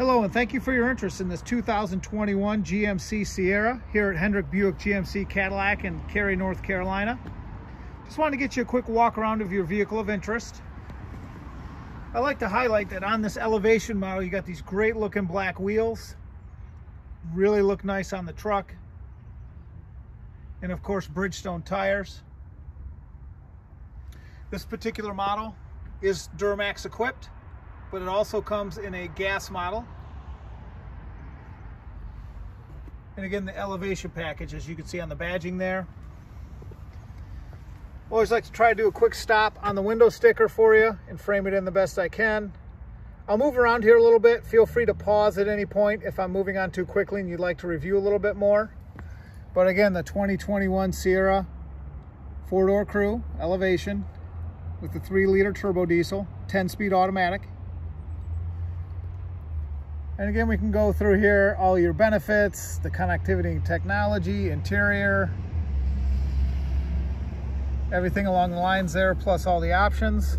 Hello and thank you for your interest in this 2021 GMC Sierra here at Hendrick Buick GMC Cadillac in Cary, North Carolina. Just wanted to get you a quick walk around of your vehicle of interest. I like to highlight that on this elevation model you got these great looking black wheels. Really look nice on the truck. And of course Bridgestone tires. This particular model is Duramax equipped but it also comes in a gas model. And again, the elevation package, as you can see on the badging there. Always like to try to do a quick stop on the window sticker for you and frame it in the best I can. I'll move around here a little bit. Feel free to pause at any point if I'm moving on too quickly and you'd like to review a little bit more. But again, the 2021 Sierra four-door crew elevation with the three liter turbo diesel, 10 speed automatic. And again, we can go through here, all your benefits, the connectivity technology, interior, everything along the lines there, plus all the options.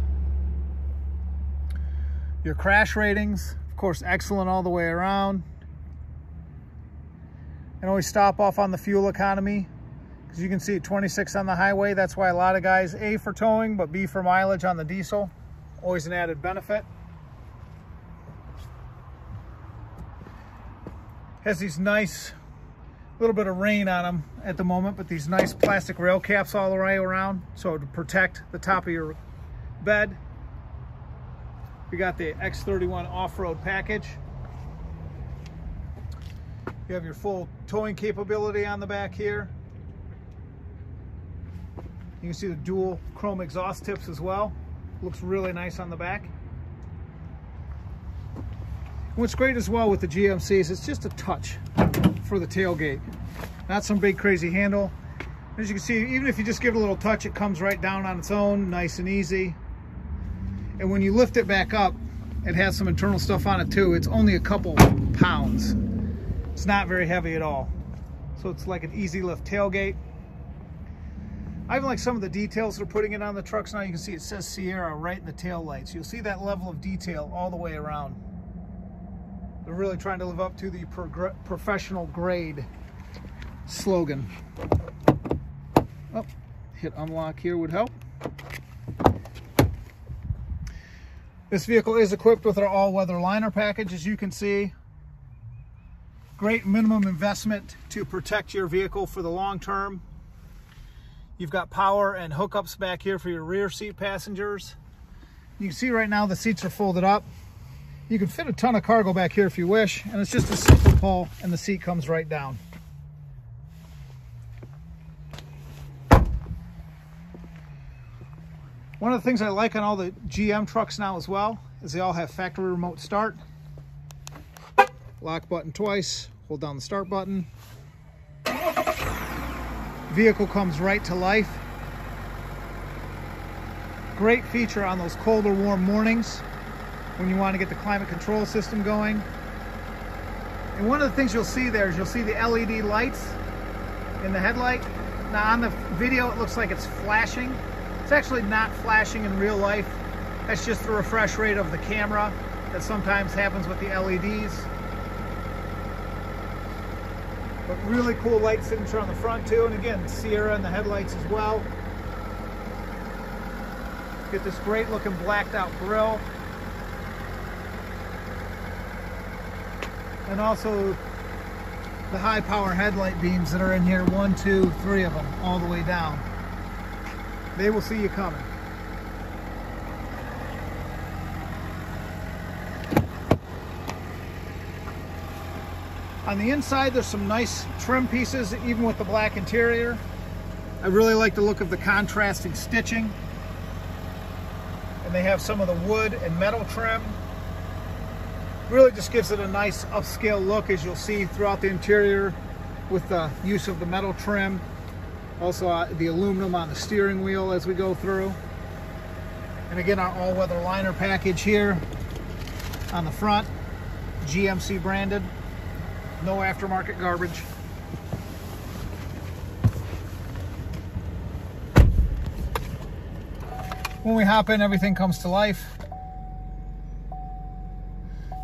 Your crash ratings, of course, excellent all the way around. And always stop off on the fuel economy. As you can see, 26 on the highway. That's why a lot of guys, A for towing, but B for mileage on the diesel. Always an added benefit. Has these nice, little bit of rain on them at the moment, but these nice plastic rail caps all the way around. So to protect the top of your bed. We got the X31 off-road package. You have your full towing capability on the back here. You can see the dual chrome exhaust tips as well. Looks really nice on the back. What's great as well with the GMC is it's just a touch for the tailgate. Not some big crazy handle. As you can see, even if you just give it a little touch, it comes right down on its own, nice and easy. And when you lift it back up, it has some internal stuff on it too. It's only a couple pounds. It's not very heavy at all. So it's like an easy lift tailgate. I even like some of the details they're putting it on the trucks now. You can see it says Sierra right in the tail lights. You'll see that level of detail all the way around. They're really trying to live up to the professional grade slogan. Oh, hit unlock here would help. This vehicle is equipped with our all-weather liner package, as you can see. Great minimum investment to protect your vehicle for the long term. You've got power and hookups back here for your rear seat passengers. You can see right now the seats are folded up. You can fit a ton of cargo back here if you wish, and it's just a simple pull and the seat comes right down. One of the things I like on all the GM trucks now as well is they all have factory remote start. Lock button twice, hold down the start button. Vehicle comes right to life. Great feature on those cold or warm mornings when you want to get the climate control system going. And one of the things you'll see there is you'll see the LED lights in the headlight. Now on the video it looks like it's flashing. It's actually not flashing in real life. That's just the refresh rate of the camera that sometimes happens with the LEDs. But really cool light signature on the front too. And again, Sierra and the headlights as well. Get this great looking blacked out grille. And also the high power headlight beams that are in here one two three of them all the way down. They will see you coming. On the inside there's some nice trim pieces even with the black interior. I really like the look of the contrasting stitching. And they have some of the wood and metal trim really just gives it a nice upscale look as you'll see throughout the interior with the use of the metal trim. Also uh, the aluminum on the steering wheel as we go through. And again our all-weather liner package here on the front GMC branded no aftermarket garbage. When we hop in everything comes to life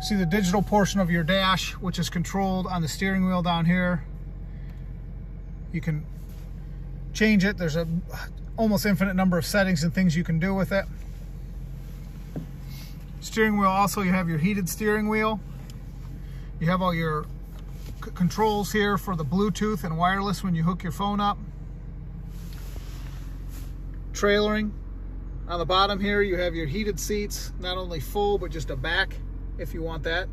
See the digital portion of your dash, which is controlled on the steering wheel down here. You can change it. There's a almost infinite number of settings and things you can do with it. Steering wheel also, you have your heated steering wheel. You have all your controls here for the Bluetooth and wireless when you hook your phone up. Trailering. On the bottom here, you have your heated seats, not only full, but just a back if you want that.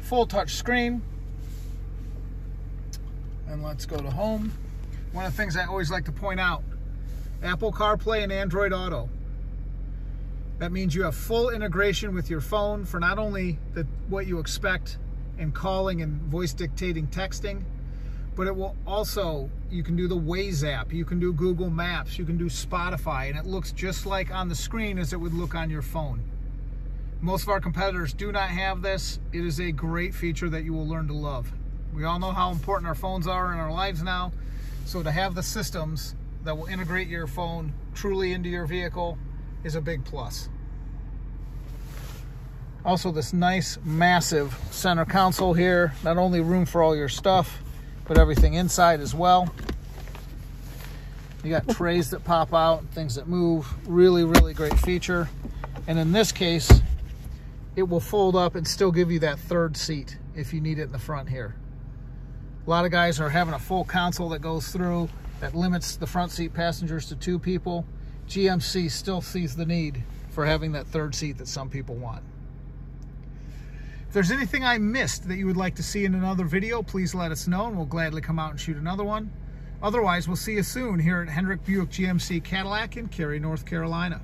Full touch screen. And let's go to home. One of the things I always like to point out, Apple CarPlay and Android Auto. That means you have full integration with your phone for not only the, what you expect in calling and voice dictating texting, but it will also, you can do the Waze app, you can do Google Maps, you can do Spotify, and it looks just like on the screen as it would look on your phone. Most of our competitors do not have this. It is a great feature that you will learn to love. We all know how important our phones are in our lives now. So to have the systems that will integrate your phone truly into your vehicle is a big plus. Also this nice massive center console here. Not only room for all your stuff, but everything inside as well. You got trays that pop out, things that move. Really, really great feature. And in this case, it will fold up and still give you that third seat if you need it in the front here. A lot of guys are having a full console that goes through that limits the front seat passengers to two people. GMC still sees the need for having that third seat that some people want. If there's anything I missed that you would like to see in another video, please let us know and we'll gladly come out and shoot another one. Otherwise, we'll see you soon here at Hendrick Buick GMC Cadillac in Cary, North Carolina.